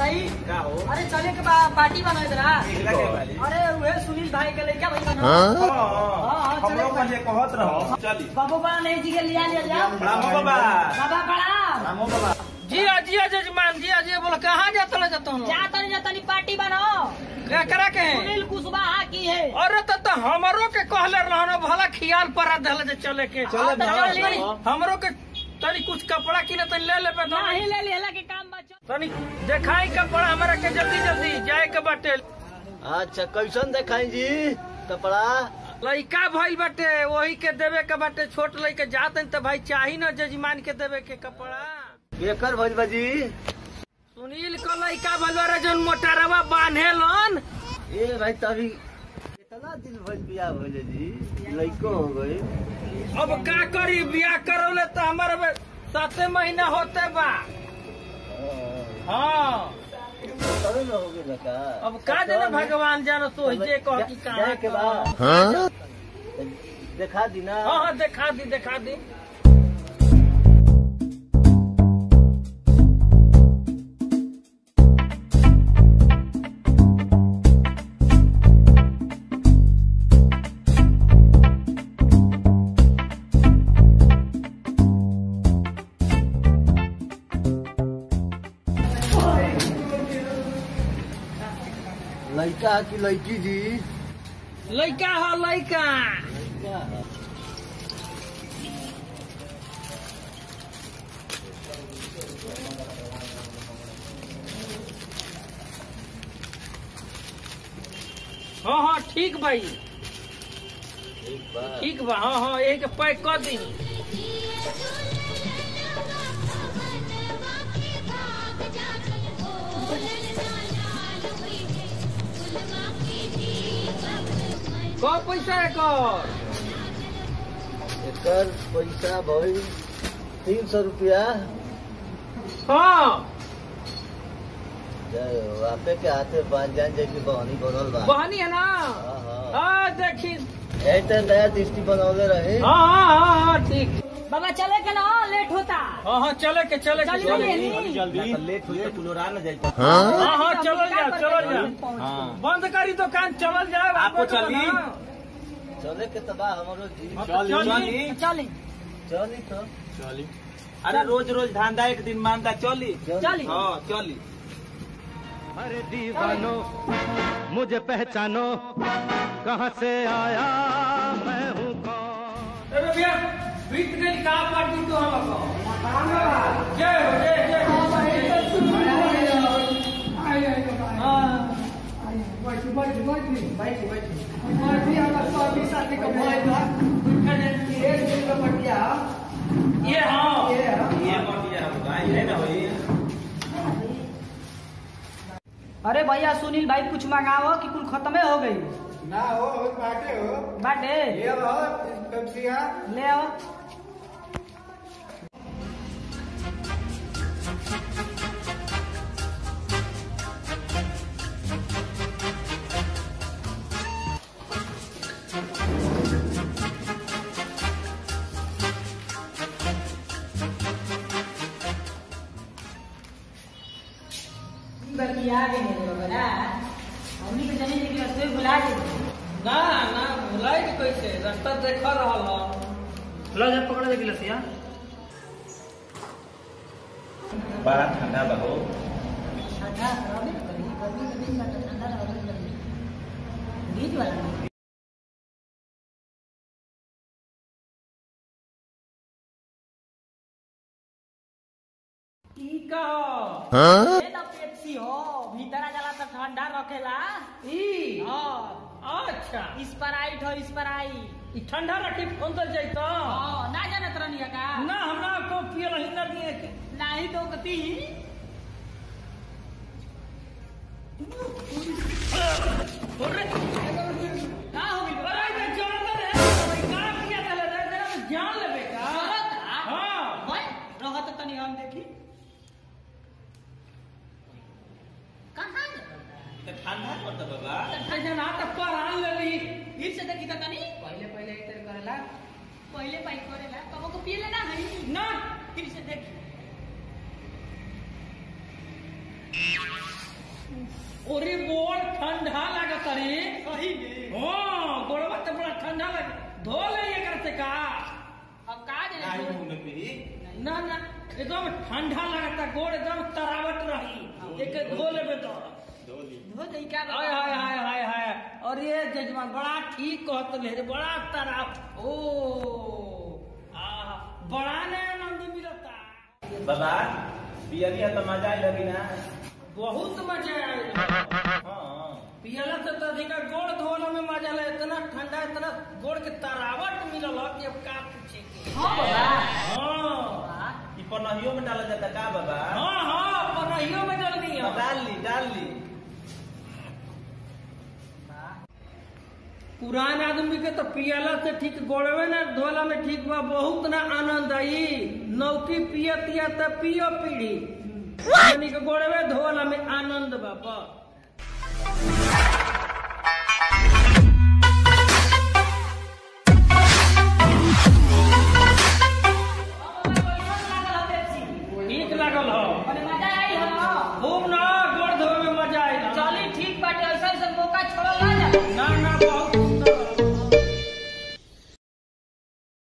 बताई? अरे चले के पार्टी बनो इधरा अरे उहे सुनील भाई के लड़का भाई बनो हाँ, हाँ, हम लोग कहत रहो। चली बाबू बड़ा नहीं जी के लिया लिया जा रामो बाबा। बाबा बाबा। जिया जिया जजमान जिया जिया बोलो कहाँ जाता ले जाता हूँ? जा तनी जा तनी पार्टी बनो क्या करा के सुनील कुशवाहा की है। अरे तो, तो हमरो के कहले रहनो भला खियाल पड़ा दल जे चले के। चले हाँ, तो चली। हमरो के तनी कुछ कपड़ा किने तनी ले ले पे नहीं ले लेला के तनी देखाई कपड़ा हमरा के जल्दी जल्दी जाए के बाटे। अच्छा कैसन देखाई जी? कपड़ा? लइका भइल बाटे वही के देवे के बाटे छोट लइके जातन त भाई चाही न जजमान के देवे के कपड़ा। बेकर भइल बा जी। सुनील को लइका भइल रे जन मोटरवा बांधे लन ए भाई तभी कितना दिन भइल बियाह भइल जी? लइको हो गई अब का करी बियाह करौले त हमर साते महीना होते बा। हाँ। हो अब का भगवान जानो तो कह की कहाँ। देखा दी ना। हाँ हाँ देखा दी देखा दी। लइका की लइकी जी। लइका हो लइका हाँ। हाँ ठीक भाई। ठीक बा हाँ हाँ एक पैक कर दी। एकर एकर पैसा भाई तीन सौ रुपया। हाँ। आपे के हाथे बाँध जान जैसे बहनी बनल बा। बहनी है ना? हाँ, हाँ। हाँ देखी। तो नया दृष्टि बनौले रहे। हाँ हाँ हाँ हाँ ठीक। बाबा चले के ना लेट होता। हाँ हाँ चले के चले के चली चले जल्दी लेट हुई तो पुनरा न जाए हाँ? हाँ चलो जा चलो जा। हाँ। बंद करी दुकान चलल जाए आपको चली? चले? के तबाह हमारो जी। चली चली। चली। चली चली। तो। चली। अरे रोज रोज धंधा एक दिन मानता चली। चली। हाँ चली। अरे दीवानो मुझे पहचानो कहाँ से आया मैं हूँ कौन? पार्टी तो हम जय हो जय जय। हाँ ये हाँ। ये ना अरे भैया सुनील भाई कुछ मंगाओ कि कुल खत्मे हो गई? ना हो बाटे हो। बाटे ये रहो पेप्सिया ले आओ। बतिया गए मेरे बाबा हमनी के ज़मीन के रस्ते भुला गए ना ना भुलाई के कैसे? रास्ता देख रहल हो। लो जा पकड़ दे गिलसिया बड़ा ठंडा बहो। ठंडा रहबे करी। गर्मी के दिन में ठंडा रहबे करी। बीज वाला ई पेप्सी हो भीतर आ जाला तो ठंडा रखेला। ई। हाँ। अच्छा। स्प्राइट हो स्प्राइट ई ठंडा रखी फ़ोन तो जाइतो हाँ ना जानत रहनी का? ना हमरा को पिए नहीं नहीं है नाही तो कती अरे तो ठंडा करता बाबा ऐसे ना तो पर आन ले ली फिर से देखी त तनी पहले पहले इतर करेला पहले पाई करेला कबो को पिए ना है ना फिर से देखी ओरे गोड़ ठंडा लागत रे सही में हाँ गोड़वा तो बड़ा ठंडा लगे धो ले एकरा से का अब का जाने ना ना एकदम ठंडा लगता गोड़ एकदम तरावट रही एक धो लेबे तो हो जाई क्या हाय हाय हाय हाय हाय। और ये जजमान बड़ा ठीक कहत ले बड़ा तराव ओ आ बड़ा ने आनंद मिलता। बाबा पियरिया तो मज़ा आई लगी ना? बहुत मज़ा आयल हाँ। पियला से तो अधिका गोड़ धोला में मज़ा ले इतना ठंडा इतना गोड़ के तरावट मिलल ह कि अब का पूछे के। हाँ बाबा। हाँ। ई पनहियो में डाला जाता का बाबा? हाँ हाँ पनहियो में जल्दी तो डाल ली डाल ली। पुरान आदमी के तो पियला से ठीक गोड़वे ना धोला में ठीक बा बहुत ना आनंद आई। नौकी पियतिया त पियो पीढ़ी। यानी के गोड़वे धोला में आनंद बा